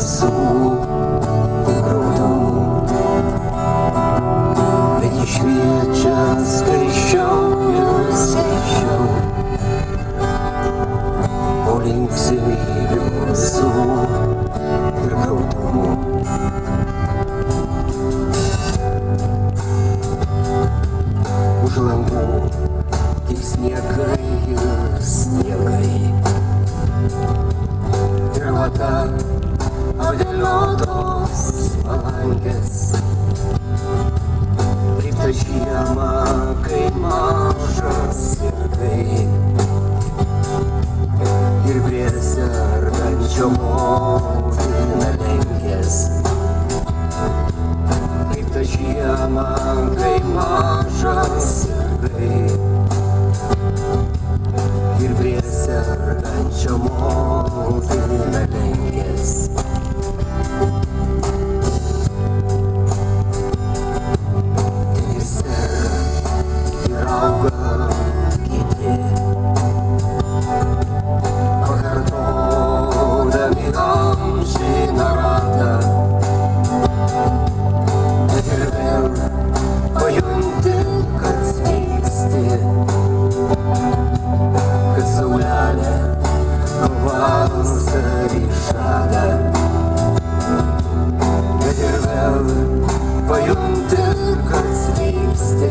суму і крутому. Підійшли час, крещав я сіщав. Олім в лесу, суму груду. Уж Ужламу и снегой, снегой. Дровота žvakutės. Kaip ta žiema, kai mažas sirgai. Ir vėsia ardančio motina. Vėl pajunti, kad sveiksti,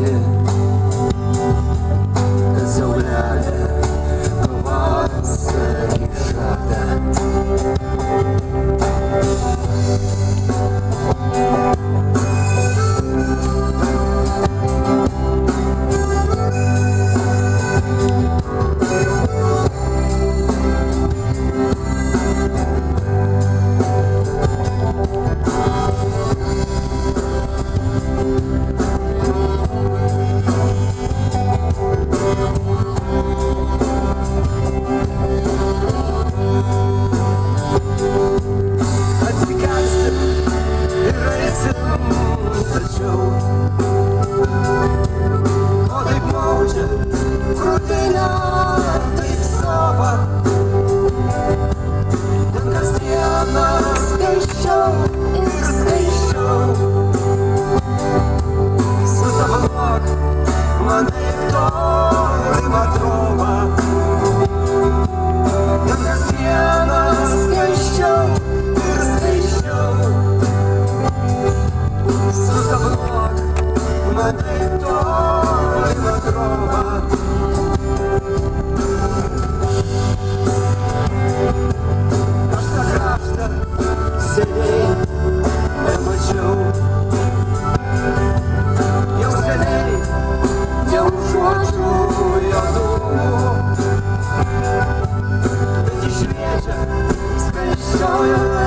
special.